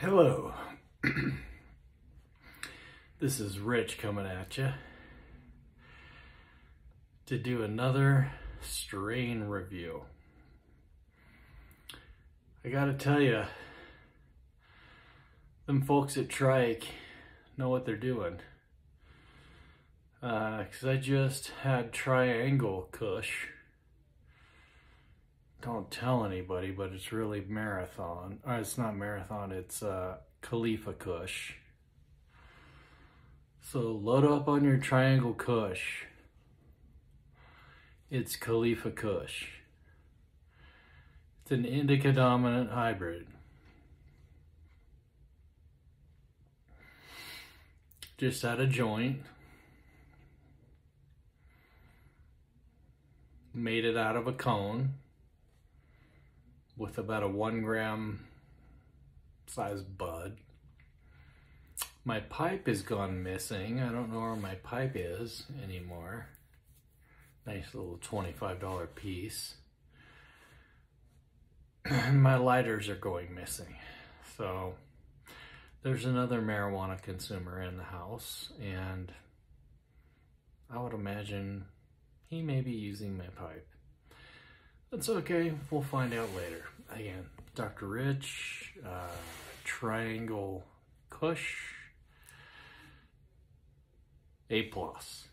Hello. this is Rich coming at you to do another strain review. I gotta tell you, them folks at Tryke know what they're doing. Because uh, I just had Triangle Kush don't tell anybody, but it's really marathon. Uh, it's not marathon, it's uh, Khalifa Kush. So load up on your Triangle Kush. It's Khalifa Kush. It's an indica dominant hybrid. Just had a joint. Made it out of a cone with about a one gram size bud. My pipe has gone missing. I don't know where my pipe is anymore. Nice little $25 piece. my lighters are going missing. So there's another marijuana consumer in the house and I would imagine he may be using my pipe. That's okay. We'll find out later. Again, Dr. Rich, uh, Triangle Kush, A plus.